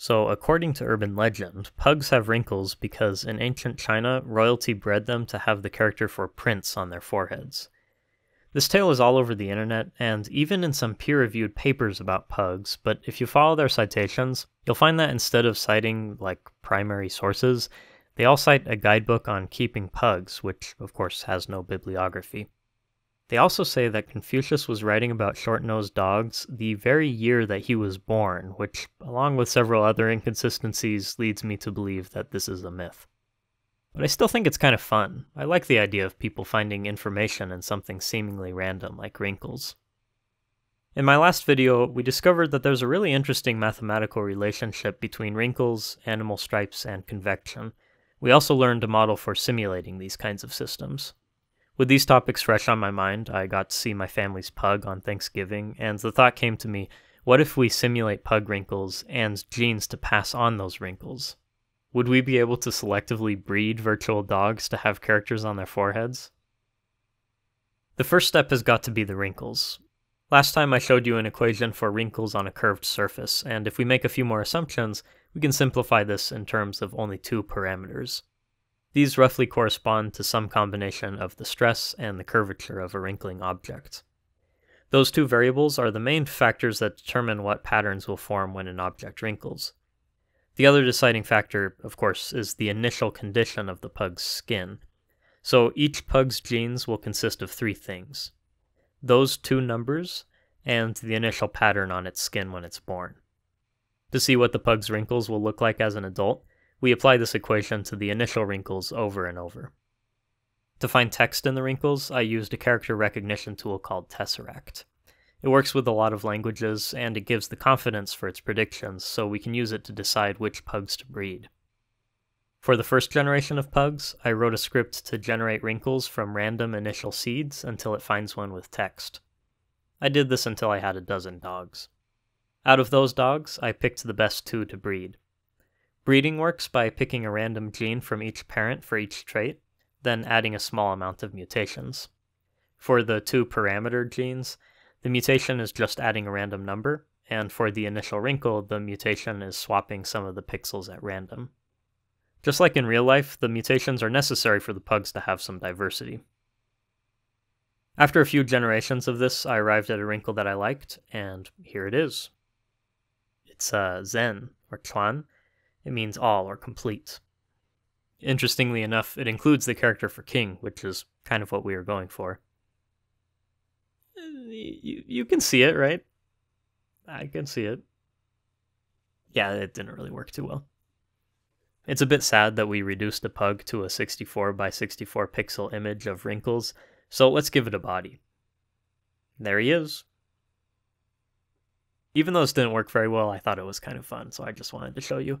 So, according to urban legend, pugs have wrinkles because in ancient China, royalty bred them to have the character for prince on their foreheads. This tale is all over the internet and even in some peer reviewed papers about pugs, but if you follow their citations, you'll find that instead of citing like primary sources, they all cite a guidebook on keeping pugs, which of course has no bibliography. They also say that Confucius was writing about short nosed dogs the very year that he was born, which, along with several other inconsistencies, leads me to believe that this is a myth. But I still think it's kind of fun. I like the idea of people finding information in something seemingly random like wrinkles. In my last video, we discovered that there's a really interesting mathematical relationship between wrinkles, animal stripes, and convection. We also learned a model for simulating these kinds of systems. With these topics fresh on my mind, I got to see my family's pug on Thanksgiving, and the thought came to me what if we simulate pug wrinkles and genes to pass on those wrinkles? Would we be able to selectively breed virtual dogs to have characters on their foreheads? The first step has got to be the wrinkles. Last time I showed you an equation for wrinkles on a curved surface, and if we make a few more assumptions, we can simplify this in terms of only two parameters. These roughly correspond to some combination of the stress and the curvature of a wrinkling object. Those two variables are the main factors that determine what patterns will form when an object wrinkles. The other deciding factor, of course, is the initial condition of the pug's skin. So each pug's genes will consist of three things those two numbers and the initial pattern on its skin when it's born. To see what the pug's wrinkles will look like as an adult, we apply this equation to the initial wrinkles over and over. To find text in the wrinkles, I used a character recognition tool called Tesseract. It works with a lot of languages, and it gives the confidence for its predictions, so we can use it to decide which pugs to breed. For the first generation of pugs, I wrote a script to generate wrinkles from random initial seeds until it finds one with text. I did this until I had a dozen dogs. Out of those dogs, I picked the best two to breed. Breeding works by picking a random gene from each parent for each trait, then adding a small amount of mutations. For the two parameter genes, the mutation is just adding a random number, and for the initial wrinkle, the mutation is swapping some of the pixels at random. Just like in real life, the mutations are necessary for the pugs to have some diversity. After a few generations of this, I arrived at a wrinkle that I liked, and here it is. It's uh, Zen, or Chuan, it means all or complete. Interestingly enough, it includes the character for king, which is kind of what we were going for. Uh, you, you can see it, right? I can see it. Yeah, it didn't really work too well. It's a bit sad that we reduced the pug to a 64 by 64 pixel image of wrinkles, so let's give it a body. There he is. Even though this didn't work very well, I thought it was kind of fun, so I just wanted to show you.